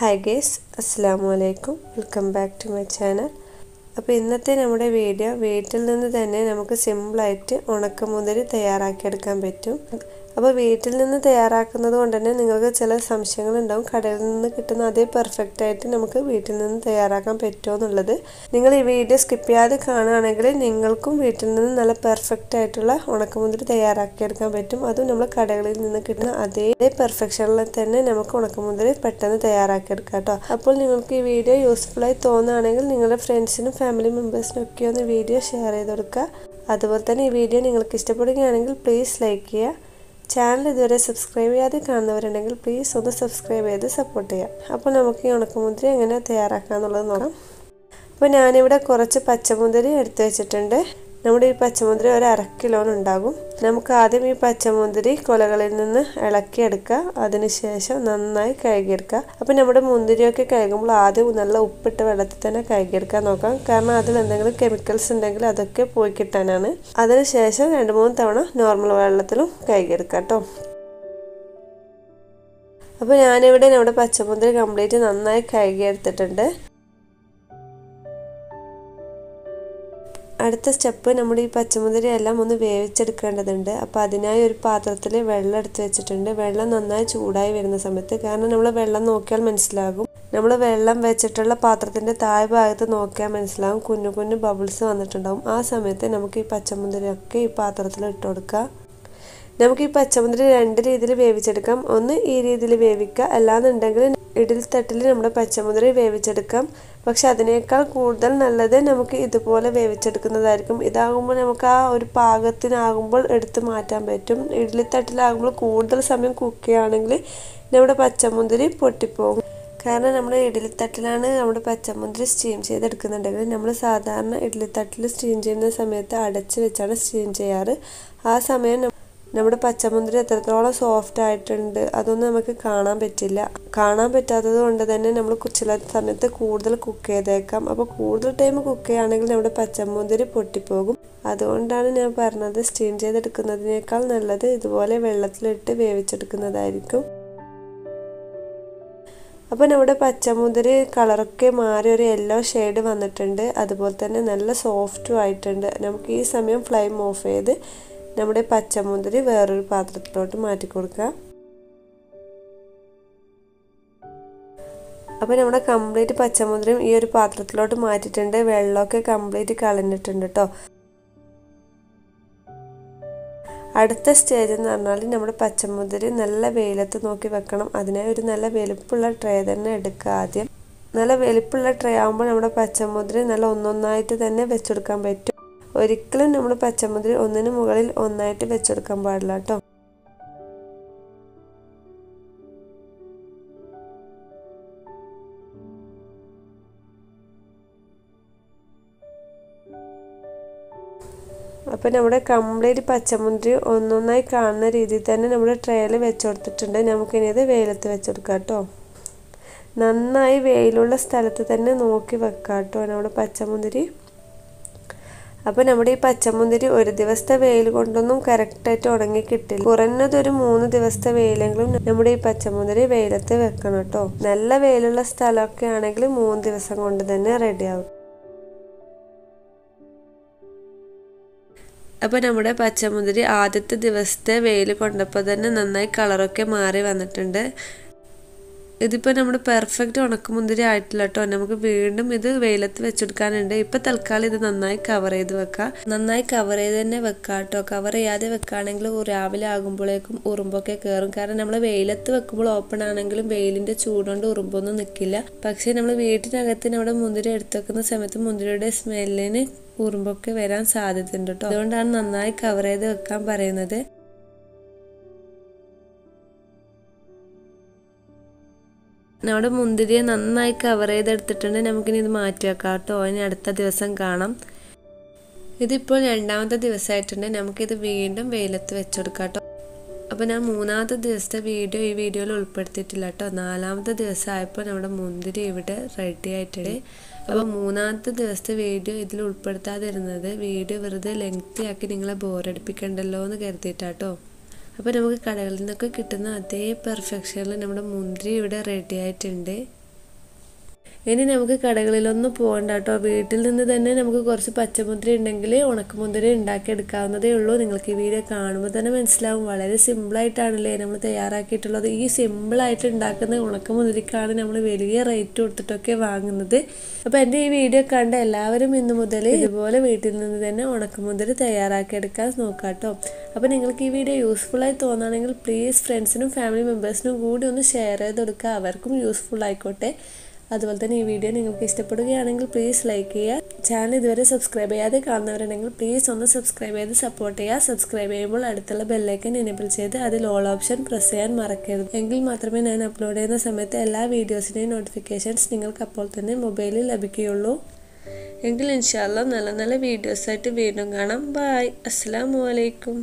Hi guys അസ്സാം വലൈക്കും welcome back to my channel അപ്പോൾ ഇന്നത്തെ നമ്മുടെ വീഡിയോ വീട്ടിൽ നിന്ന് തന്നെ നമുക്ക് സിമ്പിളായിട്ട് ഉണക്കമുന്തിരി തയ്യാറാക്കിയെടുക്കാൻ പറ്റും. അപ്പോൾ വീട്ടിൽ നിന്ന് തയ്യാറാക്കുന്നത് കൊണ്ട് തന്നെ നിങ്ങൾക്ക് ചില സംശയങ്ങളുണ്ടാവും. കടയിൽ നിന്ന് കിട്ടുന്ന അതേ പെർഫെക്റ്റ് ആയിട്ട് നമുക്ക് വീട്ടിൽ നിന്ന് തയ്യാറാക്കാൻ പറ്റുമോ എന്നുള്ളത് നിങ്ങൾ ഈ വീഡിയോ സ്കിപ്പ് ചെയ്യാതെ കാണുകയാണെങ്കിൽ നിങ്ങൾക്കും വീട്ടിൽ നിന്ന് നല്ല പെർഫെക്റ്റ് ആയിട്ടുള്ള ഉണക്കമുന്തിരി തയ്യാറാക്കിയെടുക്കാൻ പറ്റും. അതും നമ്മൾ കടകളിൽ നിന്ന് കിട്ടുന്ന അതേ പെർഫെക്ഷനിൽ തന്നെ നമുക്ക് ഉണക്കമുന്തിരി പെട്ടെന്ന് തയ്യാറാക്കിയെടുക്കാം കേട്ടോ. അപ്പോൾ നിങ്ങൾക്ക് ഈ വീഡിയോ യൂസ്ഫുള്ളായി തോന്നുകയാണെങ്കിൽ നിങ്ങളുടെ ഫ്രണ്ട്സിനും ഫാമിലി മെമ്പേഴ്സിനും ഒക്കെ ഒന്ന് വീഡിയോ ഷെയർ ചെയ്ത് കൊടുക്കുക. അതുപോലെ തന്നെ ഈ വീഡിയോ നിങ്ങൾക്ക് ഇഷ്ടപ്പെടുകയാണെങ്കിൽ പ്ലീസ് ലൈക്ക് ചെയ്യുക. ചാനൽ ഇതുവരെ സബ്സ്ക്രൈബ് ചെയ്യാതെ കാണുന്നവരുണ്ടെങ്കിൽ പ്ലീസ് ഒന്ന് സബ്സ്ക്രൈബ് ചെയ്ത് സപ്പോർട്ട് ചെയ്യാം അപ്പോൾ നമുക്ക് ഈ ഉണക്കമുന്തിരി എങ്ങനെ തയ്യാറാക്കാം എന്നുള്ളത് നോക്കാം. അപ്പോൾ ഞാനിവിടെ കുറച്ച് പച്ചമുന്തിരി എടുത്തു വെച്ചിട്ടുണ്ട്. നമ്മുടെ ഈ പച്ചമുന്തിരി ഒരു അര കിലോന് ഉണ്ടാകും. നമുക്ക് ആദ്യം ഈ പച്ചമുന്തിരി കൊലകളിൽ നിന്ന് ഇളക്കിയെടുക്കുക. അതിനുശേഷം നന്നായി കഴുകിയെടുക്കുക. അപ്പം നമ്മുടെ മുന്തിരിയൊക്കെ കഴുകുമ്പോൾ ആദ്യം നല്ല ഉപ്പിട്ട വെള്ളത്തിൽ തന്നെ കഴുകിയെടുക്കാൻ നോക്കാം. കാരണം അതിൽ എന്തെങ്കിലും കെമിക്കൽസ് ഉണ്ടെങ്കിൽ അതൊക്കെ പോയി കിട്ടാനാണ്. അതിനുശേഷം രണ്ട് മൂന്ന് തവണ നോർമൽ വെള്ളത്തിലും കഴുകിയെടുക്കാം കേട്ടോ. അപ്പോൾ ഞാനിവിടെ നമ്മുടെ പച്ചമുന്തിരി കംപ്ലീറ്റ് നന്നായി കഴുകിയെടുത്തിട്ടുണ്ട്. അടുത്ത സ്റ്റെപ്പ് നമ്മൾ ഈ പച്ചമുന്തിരി എല്ലാം ഒന്ന് വേവിച്ചെടുക്കേണ്ടതുണ്ട്. അപ്പോൾ അതിനായി ഒരു പാത്രത്തിൽ വെള്ളം എടുത്ത് വെച്ചിട്ടുണ്ട്. വെള്ളം നന്നായി ചൂടായി വരുന്ന സമയത്ത് കാരണം നമ്മൾ വെള്ളം നോക്കിയാൽ മനസ്സിലാകും. നമ്മൾ വെള്ളം വെച്ചിട്ടുള്ള പാത്രത്തിന്റെ താഴെ ഭാഗത്ത് നോക്കിയാൽ മനസ്സിലാകും. കുഞ്ഞു കുഞ്ഞു ബബിൾസ് വന്നിട്ടുണ്ടാകും ആ സമയത്ത് നമുക്ക് ഈ പച്ചമുന്തിരിയൊക്കെ ഈ പാത്രത്തിൽ ഇട്ട് കൊടുക്കുക. നമുക്ക് ഈ പച്ചമുന്തിരി രണ്ട് രീതിയിൽ വേവിച്ചെടുക്കാം. ഒന്ന് ഈ രീതിയിൽ വേവിക്കുക. അല്ലാന്നുണ്ടെങ്കിൽ ഇഡലിത്തട്ടിൽ നമ്മുടെ പച്ചമുന്തിരി വേവിച്ചെടുക്കാം. പക്ഷെ അതിനേക്കാൾ കൂടുതൽ നല്ലത് നമുക്ക് ഇതുപോലെ വേവിച്ചെടുക്കുന്നതായിരിക്കും. ഇതാകുമ്പോൾ നമുക്ക് ആ ഒരു പാകത്തിനാകുമ്പോൾ എടുത്ത് മാറ്റാൻ പറ്റും. ഇഡലിത്തട്ടിലാകുമ്പോൾ കൂടുതൽ സമയം കുക്ക് ചെയ്യുകയാണെങ്കിൽ നമ്മുടെ പച്ചമുന്തിരി പൊട്ടിപ്പോകും. കാരണം നമ്മൾ ഇഡലിത്തട്ടിലാണ് നമ്മുടെ പച്ചമുന്തിരി സ്റ്റീം ചെയ്തെടുക്കുന്നുണ്ടെങ്കിൽ നമ്മൾ സാധാരണ ഇഡലിത്തട്ടിൽ സ്റ്റീം ചെയ്യുന്ന സമയത്ത് അടച്ച് വെച്ചാണ് സ്റ്റീം ചെയ്യാറ്. ആ സമയം നമ്മുടെ പച്ചമുന്തിരി എത്രത്തോളം സോഫ്റ്റ് ആയിട്ടുണ്ട് അതൊന്നും നമുക്ക് കാണാൻ പറ്റില്ല. കാണാൻ പറ്റാത്തത് കൊണ്ട് തന്നെ നമ്മൾ ചില സമയത്ത് കൂടുതൽ കുക്ക് ചെയ്തേക്കാം. അപ്പോൾ കൂടുതൽ ടൈം കുക്ക് ചെയ്യുകയാണെങ്കിൽ നമ്മുടെ പച്ചമുന്തിരി പൊട്ടിപ്പോകും. അതുകൊണ്ടാണ് ഞാൻ പറഞ്ഞത് സ്റ്റീം ചെയ്തെടുക്കുന്നതിനേക്കാൾ നല്ലത് ഇതുപോലെ വെള്ളത്തിലിട്ട് വേവിച്ചെടുക്കുന്നതായിരിക്കും. അപ്പോൾ നമ്മുടെ പച്ചമുന്തിരി കളറൊക്കെ മാറി ഒരു യെല്ലോ ഷെയ്ഡ് വന്നിട്ടുണ്ട്. അതുപോലെ തന്നെ നല്ല സോഫ്റ്റും ആയിട്ടുണ്ട്. നമുക്ക് ഈ സമയം ഫ്ലെയിം ഓഫ് ചെയ്ത് നമ്മുടെ പച്ചമുന്തിരി വേറൊരു പാത്രത്തിലോട്ട് മാറ്റി കൊടുക്കുക. അപ്പോൾ നമ്മുടെ കംപ്ലീറ്റ് പച്ചമുന്തിരിയും ഈ ഒരു പാത്രത്തിലോട്ട് മാറ്റിയിട്ടുണ്ട്. വെള്ളമൊക്കെ കംപ്ലീറ്റ് കളഞ്ഞിട്ടുണ്ട് കേട്ടോ അടുത്ത സ്റ്റേജ് എന്ന് പറഞ്ഞാൽ നമ്മുടെ പച്ചമുന്തിരി നല്ല വെയിലത്ത് നോക്കി വെക്കണം. അതിനെ ഒരു നല്ല വലുപ്പുള്ള ട്രേ തന്നെ എടുക്കുക ആദ്യം. നല്ല വലുപ്പുള്ള ട്രേ ആകുമ്പോൾ നമ്മുടെ പച്ചമുന്തിരി നല്ല ഒന്നൊന്നായിട്ട് തന്നെ വെച്ചെടുക്കാൻ പറ്റും. ഒരിക്കലും നമ്മൾ പച്ചമുന്തിരി ഒന്നിന് മുകളിൽ ഒന്നായിട്ട് വെച്ചെടുക്കാൻ പാടില്ല കേട്ടോ. അപ്പൊ നമ്മുടെ കംപ്ലീറ്റ് പച്ചമുന്തിരി ഒന്നൊന്നായി കാണുന്ന രീതിയിൽ തന്നെ നമ്മുടെ ട്രേയിൽ വെച്ചുകൊടുത്തിട്ടുണ്ട് നമുക്കിനി ഇത് വെയിലത്ത് വെച്ചെടുക്കാം കേട്ടോ. നന്നായി വെയിലുള്ള സ്ഥലത്ത് തന്നെ നോക്കി വെക്കാം കേട്ടോ നമ്മുടെ പച്ചമുന്തിരി. അപ്പോൾ നമ്മുടെ ഈ പച്ചമുന്തിരി ഒരു ദിവസത്തെ വെയിൽ കൊണ്ടൊന്നും കറക്റ്റായിട്ട് ഉണങ്ങി കിട്ടില്ല. കുറഞ്ഞതൊരു മൂന്ന് ദിവസത്തെ വെയിലെങ്കിലും നമ്മുടെ ഈ പച്ചമുന്തിരി വെയിലത്ത് വെക്കണം കേട്ടോ. നല്ല വെയിലുള്ള സ്ഥലമൊക്കെ ആണെങ്കിൽ മൂന്ന് ദിവസം കൊണ്ട് തന്നെ റെഡിയാവും അപ്പോൾ നമ്മുടെ പച്ചമുന്തിരി ആദ്യത്തെ ദിവസത്തെ വെയിൽ കൊണ്ടപ്പോൾ തന്നെ നന്നായി കളറൊക്കെ മാറി വന്നിട്ടുണ്ട്. ഇതിപ്പോൾ നമ്മുടെ പെർഫെക്റ്റ് ഉണക്കമുന്തിരി ആയിട്ടില്ല കേട്ടോ നമുക്ക് വീണ്ടും ഇത് വെയിലത്ത് വെച്ചെടുക്കാനുണ്ട്. ഇപ്പൊ തൽക്കാലം ഇത് നന്നായി കവർ ചെയ്ത് വെക്കാം. നന്നായി കവർ ചെയ്ത് തന്നെ വെക്കാം കേട്ടോ കവർ ചെയ്യാതെ വെക്കുകയാണെങ്കിൽ രാവിലെ ആകുമ്പോഴേക്കും ഉറുമ്പൊക്കെ കയറും കാരണം നമ്മൾ വെയിലത്ത് വെക്കുമ്പോൾ ഓപ്പൺ ആണെങ്കിലും വെയിലിന്റെ ചൂടുകൊണ്ട് ഉറുമ്പൊന്നും നിൽക്കില്ല പക്ഷേ നമ്മൾ വീട്ടിനകത്ത് നമ്മുടെ മുന്തിരി എടുത്തു വെക്കുന്ന സമയത്ത് മുന്തിരിയുടെ സ്മെല്ലിന് ഉറുമ്പൊക്കെ വരാൻ സാധ്യതയുണ്ട് കേട്ടോ അതുകൊണ്ടാണ് നന്നായി കവർ ചെയ്ത് വെക്കാൻ പറയുന്നത്. നമ്മുടെ മുന്തിരിയെ നന്നായി കവർ ചെയ്തെടുത്തിട്ടുണ്ട്. നമുക്കിനി ഇത് മാറ്റി വെക്കാം കേട്ടോ. ഇനി അടുത്ത ദിവസം കാണാം. ഇതിപ്പോൾ രണ്ടാമത്തെ ദിവസമായിട്ടുണ്ട്. നമുക്കിത് വീണ്ടും വെയിലത്ത് വെച്ചെടുക്കാം കേട്ടോ. അപ്പോൾ ഞാൻ മൂന്നാമത്തെ ദിവസത്തെ വീഡിയോ ഈ വീഡിയോയിൽ ഉൾപ്പെടുത്തിയിട്ടില്ല കേട്ടോ. നാലാമത്തെ ദിവസമായപ്പോൾ നമ്മുടെ മുന്തിരി ഇവിടെ റെഡി ആയിട്ടുണ്ട്. അപ്പോൾ മൂന്നാമത്തെ ദിവസത്തെ വീഡിയോ ഇതിൽ ഉൾപ്പെടുത്താതിരുന്നത് വീഡിയോ വെറുതെ ലെങ്ത്തി ആക്കി നിങ്ങളെ ബോറടിപ്പിക്കണ്ടല്ലോ എന്ന് കരുതിയിട്ടാട്ടോ അപ്പോൾ നമുക്ക് കടകളിൽ നിന്നൊക്കെ കിട്ടുന്ന അതേ പെർഫെക്ഷനിൽ നമ്മുടെ മുന്തിരി ഇവിടെ റെഡി ആയിട്ടുണ്ട്. ഇനി നമുക്ക് കടകളിലൊന്നും പോകണ്ട കേട്ടോ. വീട്ടിൽ നിന്ന് തന്നെ നമുക്ക് കുറച്ച് പച്ചമുന്തിരി ഉണ്ടെങ്കിൽ ഉണക്കമുന്തിരി ഉണ്ടാക്കിയെടുക്കാവുന്നതേ ഉള്ളൂ. നിങ്ങൾക്ക് ഈ വീഡിയോ കാണുമ്പോൾ തന്നെ മനസ്സിലാവും. വളരെ സിമ്പിളായിട്ടാണല്ലേ നമ്മൾ തയ്യാറാക്കിയിട്ടുള്ളത്. ഈ സിമ്പിളായിട്ട് ഉണ്ടാക്കുന്ന ഉണക്കമുന്തിരിക്കാണ് നമ്മൾ വലിയ റേറ്റ് കൊടുത്തിട്ടൊക്കെ വാങ്ങുന്നത്. അപ്പോൾ എന്റെ ഈ വീഡിയോ കണ്ട എല്ലാവരും ഇന്ന് മുതൽ ഇതുപോലെ വീട്ടിൽ നിന്ന് തന്നെ ഉണക്കമുന്തിരി തയ്യാറാക്കിയെടുക്കാൻ നോക്കാം കേട്ടോ. അപ്പോൾ നിങ്ങൾക്ക് ഈ വീഡിയോ യൂസ്ഫുള്ളായി തോന്നുകയാണെങ്കിൽ പ്ലീസ് ഫ്രണ്ട്സിനും ഫാമിലി മെമ്പേഴ്സിനും കൂടി ഒന്ന് ഷെയർ ചെയ്ത് കൊടുക്കുക. അവർക്കും യൂസ്ഫുൾ ആയിക്കോട്ടെ. അതുപോലെ തന്നെ ഈ വീഡിയോ നിങ്ങൾക്ക് ഇഷ്ടപ്പെടുകയാണെങ്കിൽ പ്ലീസ് ലൈക്ക് ചെയ്യുക. ചാനൽ ഇതുവരെ സബ്സ്ക്രൈബ് ചെയ്യാതെ കാണുന്നവരുണ്ടെങ്കിൽ പ്ലീസ് ഒന്ന് സബ്സ്ക്രൈബ് ചെയ്ത് സപ്പോർട്ട് ചെയ്യുക. സബ്സ്ക്രൈബ് ചെയ്യുമ്പോൾ അടുത്തുള്ള ബെല്ലൈക്കൻ എനേബിൾ ചെയ്ത് അതിൽ ഓൾ ഓപ്ഷൻ പ്രസ് ചെയ്യാൻ മറക്കരുത്. എങ്കിൽ മാത്രമേ ഞാൻ അപ്ലോഡ് ചെയ്യുന്ന സമയത്ത് എല്ലാ വീഡിയോസിന്റെയും നോട്ടിഫിക്കേഷൻസ് നിങ്ങൾക്ക് അപ്പോൾ തന്നെ മൊബൈലിൽ ലഭിക്കുകയുള്ളൂ. എങ്കിൽ ഇൻഷാല്ല നല്ല നല്ല വീഡിയോസായിട്ട് വീണ്ടും കാണാം. ബായ് അസ്സാം വലൈക്കും